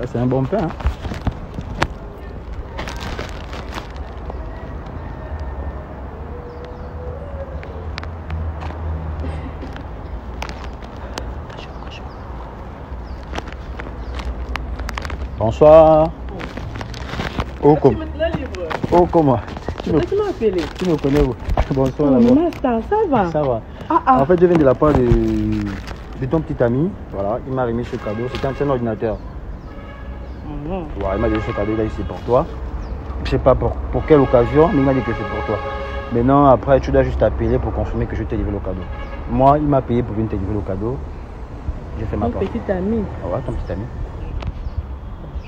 Ça, c'est un bon pain. hein. Bonsoir. Oh, comme. Oh, comment? Tu me, Tu m'as appelé. tu me connais où Bonsoir. Oh. Master, ça va? Ça va. Ah, ah. En fait, je viens de la part de, de ton petit ami. Voilà, il m'a remis ce cadeau. C'était un ordinateur. Voilà, il m'a donné ce cadeau là, c'est pour toi. Je sais pas pour, pour quelle occasion, mais il m'a dit que c'est pour toi. Maintenant, après, tu dois juste appeler pour confirmer que je t'ai livré le cadeau. Moi, il m'a payé pour venir te livrer le cadeau. J'ai fait ma Mon part. petit ami. Ah ouais, ton petit ami.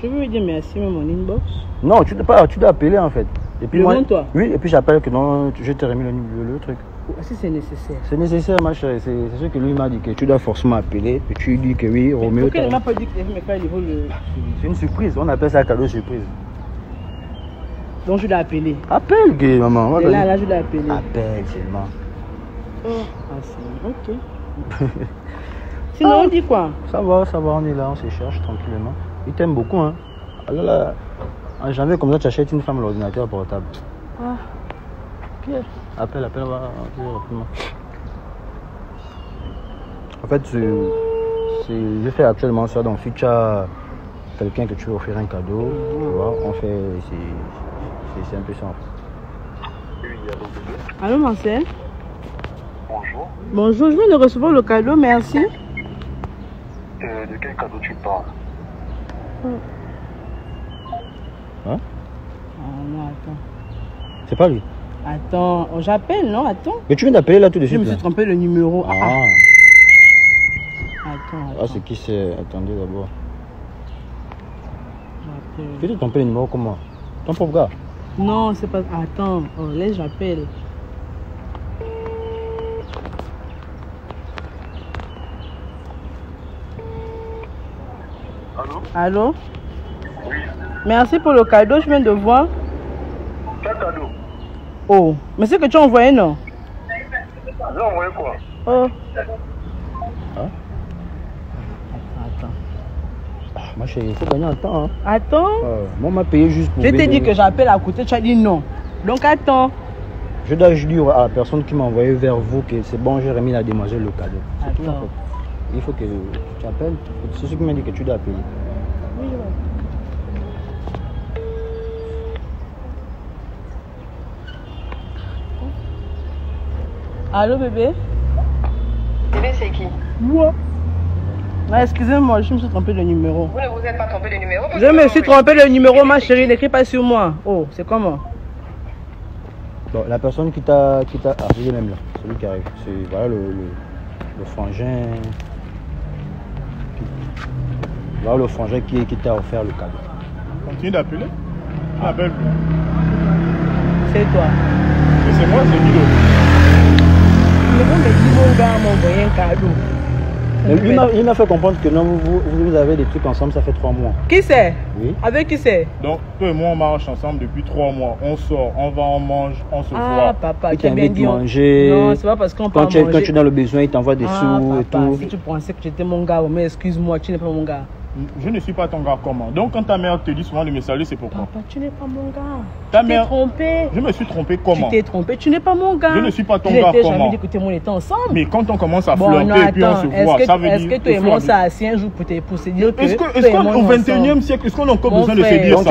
Je veux lui dire merci, mais mon inbox. Non, tu dois, pas, tu dois appeler en fait. Et puis moi, toi Oui, et puis j'appelle que non, je t'ai remis le, le- le truc. Ah, Si c'est nécessaire? C'est nécessaire, ma chérie. C'est ce que lui m'a dit, que tu dois forcément appeler. Et tu lui dis que oui, Roméo. Pourquoi il m'a pas dit faire livrer le. C'est une surprise. On appelle ça cadeau surprise. Donc je l'ai appelé. Appelle, gay, maman. là, là, je l'ai appelé. Appelle seulement. Oh, ah, c'est. Ok. Sinon, on dit quoi? Ça va, ça va, on est là, on se cherche tranquillement. Il t'aime beaucoup, hein. Alors là, en janvier, comme ça, tu achètes une femme l'ordinateur portable. Ah. Pierre, appelle, appelle, on va appeler rapidement. En fait, je fais actuellement ça. Donc, si tu as quelqu'un que tu veux offrir un cadeau, tu vois, on fait. c'est- un peu fait. Allô, Marcel? Bonjour. Bonjour, je viens de recevoir le cadeau, merci. Euh, de quel cadeau tu parles? Hein? Ah non, attends. C'est pas lui. Attends, oh, j'appelle, non Attends. Mais tu viens d'appeler là tout de Je suite. me suis trompé le numéro. Ah. Attends, ah c'est qui c'est? Attendez d'abord. j'appelle. Tu t'es trompé le numéro comment Ton pauvre gars. Non, c'est pas. Attends, oh, laisse, j'appelle. Allô? Allô? Oui. Merci pour le cadeau, je viens de voir. Quel cadeau? Oh, mais c'est que tu as envoyé, non? J'ai envoyé quoi? Oh. Hein? Attends. Ah, ma chérie, il faut gagner un temps. Hein. Attends. Euh, moi, on m'a payé juste pour. Je t'ai dit que j'appelle à côté, tu as dit non. Donc attends. Je dois juste dire à la personne qui m'a envoyé vers vous que c'est bon, j'ai remis la demoiselle le cadeau. Tout, Attends. Il faut que tu appelles. C'est ce qui m'a dit que tu dois appeler. Allô bébé? Bébé, c'est qui? Moi. Ah, Excusez-moi, je me suis trompé de numéro. Vous ne vous êtes pas trompé de numéro Je me suis trompé de numéro, ma chérie, n'écris pas sur moi. Oh, c'est comment? Bon, la personne qui t'a. qui t'a- Ah, il est même là. Celui qui arrive. C'est voilà le, le, le frangin. Voilà le frangin qui, qui t'a offert le cadeau. Continue d'appeler. Tu m'appelles plus. C'est toi. Et c'est moi, c'est Milo. Mais il m'a- il m'a fait comprendre que non, vous, vous, vous avez des trucs ensemble, ça fait trois mois. Qui c'est? Oui. Avec qui c'est? Donc, toi et moi, on marche ensemble depuis trois mois. On sort, on va, on mange, on se Ah, voit. papa, Il tu as bien t'invite on- manger. Non, c'est pas parce qu'on Quand parle quand tu es dans le besoin, il t'envoie des ah, sous et papa, tout. si tu pensais que j'étais mon gars, oh, mais excuse-moi, tu n'es pas mon gars. Je ne suis pas ton gars comment? Donc, quand ta mère te dit souvent de me saluer, c'est pourquoi? Papa, tu n'es pas mon gars. Ta tu t'es mère- trompé. Je me suis trompé comment? Tu t'es trompé, tu n'es pas mon gars. Je ne suis pas ton je gars, comment? jamais que était ensemble. Mais quand on commence à Bon, flirter non, et puis on se est-ce voit, que, ça veut est-ce dire. que et au moi, fur et ça à assis un jour pour te pour se dire que. Est-ce que- est-ce qu'au on est 21 e ensemble siècle, est-ce qu'on a encore Mon besoin de se dire tu ça?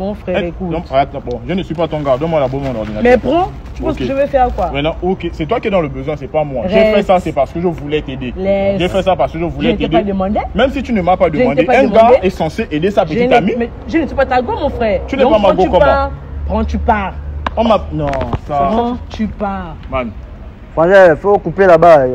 Mon frère, Eh, écoute. donc, arrête d'abord. Je ne suis pas ton gars. Donne-moi d'abord mon ordinateur. Mais prends, tu penses que je vais faire quoi? Maintenant, ok, c'est toi qui es dans le besoin, c'est pas moi. J'ai fait ça, c'est parce que je voulais t'aider. J'ai fait ça parce que je voulais t'aider. pas demandé. Même si tu ne m'as pas demandé, pas un demandé. gars est censé aider sa petite amie. mais je ne suis pas ta go, mon frère. Tu n'es pas ma prends, go tu comment pars. Prends, tu pars. On m'a. Non, ça. Prends, tu pars. Man, faut couper là-bas.